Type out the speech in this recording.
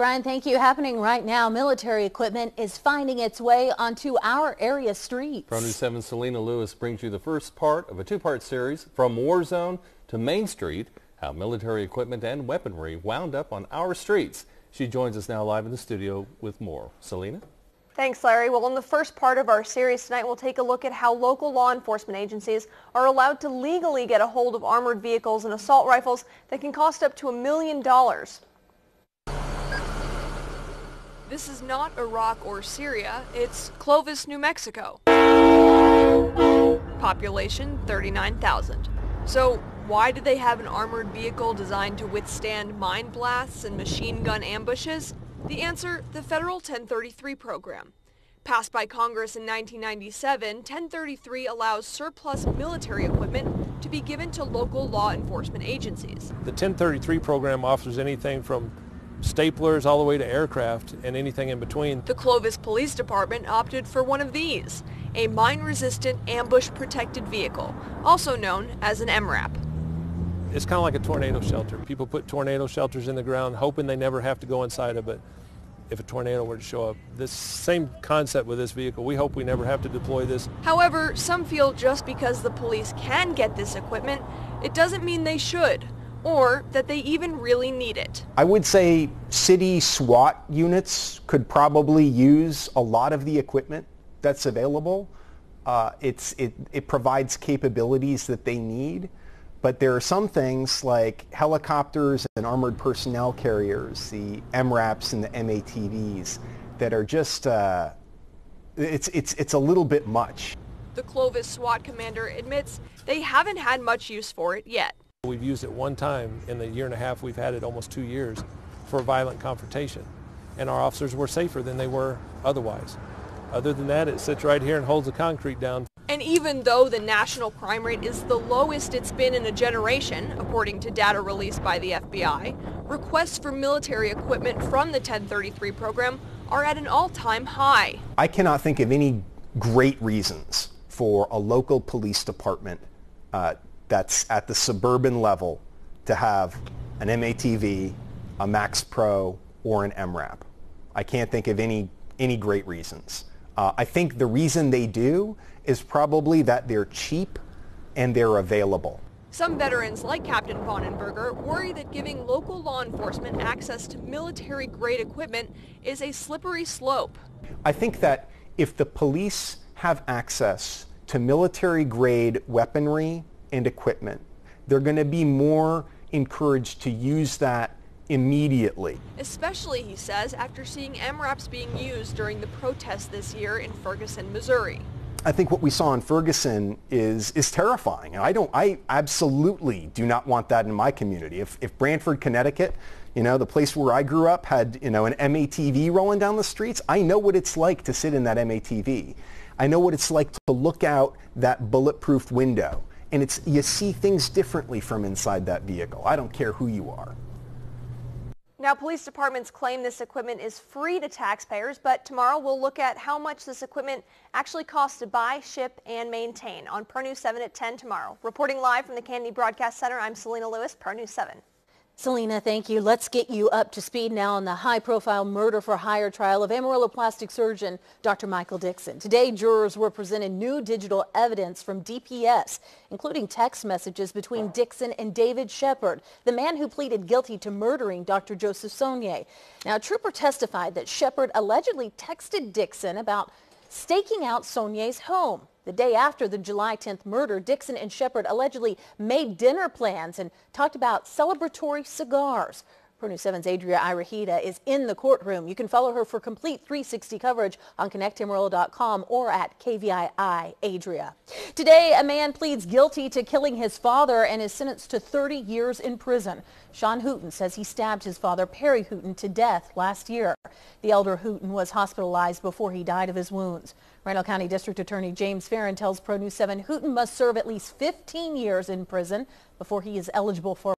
Brian, thank you. Happening right now, military equipment is finding its way onto our area streets. Pro News 7 Selena Lewis brings you the first part of a two-part series, From War Zone to Main Street, how military equipment and weaponry wound up on our streets. She joins us now live in the studio with more. Selena? Thanks, Larry. Well, in the first part of our series tonight, we'll take a look at how local law enforcement agencies are allowed to legally get a hold of armored vehicles and assault rifles that can cost up to a million dollars. This is not Iraq or Syria, it's Clovis, New Mexico. Population 39,000. So why did they have an armored vehicle designed to withstand mine blasts and machine gun ambushes? The answer, the federal 1033 program. Passed by Congress in 1997, 1033 allows surplus military equipment to be given to local law enforcement agencies. The 1033 program offers anything from staplers all the way to aircraft and anything in between. The Clovis Police Department opted for one of these, a mine-resistant ambush-protected vehicle, also known as an MRAP. It's kind of like a tornado shelter. People put tornado shelters in the ground hoping they never have to go inside of it if a tornado were to show up. This same concept with this vehicle. We hope we never have to deploy this. However, some feel just because the police can get this equipment, it doesn't mean they should or that they even really need it. I would say city SWAT units could probably use a lot of the equipment that's available. Uh, it's, it, it provides capabilities that they need. But there are some things like helicopters and armored personnel carriers, the MRAPs and the MATVs, that are just, uh, it's, it's, it's a little bit much. The Clovis SWAT commander admits they haven't had much use for it yet. We've used it one time in the year and a half we've had it almost two years for a violent confrontation. And our officers were safer than they were otherwise. Other than that, it sits right here and holds the concrete down. And even though the national crime rate is the lowest it's been in a generation, according to data released by the FBI, requests for military equipment from the 1033 program are at an all-time high. I cannot think of any great reasons for a local police department uh, that's at the suburban level to have an MATV, a MaxxPro, or an MRAP. I can't think of any, any great reasons. Uh, I think the reason they do is probably that they're cheap and they're available. Some veterans, like Captain Vonenberger, worry that giving local law enforcement access to military-grade equipment is a slippery slope. I think that if the police have access to military-grade weaponry and equipment. They're going to be more encouraged to use that immediately. Especially, he says, after seeing MRAPs being used during the protests this year in Ferguson, Missouri. I think what we saw in Ferguson is is terrifying. And I don't I absolutely do not want that in my community. If if Branford, Connecticut, you know, the place where I grew up had, you know, an MATV rolling down the streets, I know what it's like to sit in that MATV. I know what it's like to look out that bulletproof window and it's you see things differently from inside that vehicle. I don't care who you are. Now, police departments claim this equipment is free to taxpayers, but tomorrow we'll look at how much this equipment actually costs to buy, ship, and maintain on Pro News 7 at 10 tomorrow. Reporting live from the Kennedy Broadcast Center, I'm Selena Lewis, Pro News 7. Selena, thank you. Let's get you up to speed now on the high-profile murder for hire trial of Amarillo plastic surgeon Dr. Michael Dixon. Today, jurors were presented new digital evidence from DPS, including text messages between Dixon and David Shepard, the man who pleaded guilty to murdering Dr. Joseph Sonnier. Now, a trooper testified that Shepard allegedly texted Dixon about staking out Sonnier's home. The day after the July 10th murder, Dixon and Shepard allegedly made dinner plans and talked about celebratory cigars. Pro News 7's Adria Irahita is in the courtroom. You can follow her for complete 360 coverage on connectamarillo.com or at KVII Adria. Today, a man pleads guilty to killing his father and is sentenced to 30 years in prison. Sean Hooten says he stabbed his father, Perry Hooten, to death last year. The elder Hooten was hospitalized before he died of his wounds. Randall County District Attorney James Farren tells Pro News 7 Hooten must serve at least 15 years in prison before he is eligible for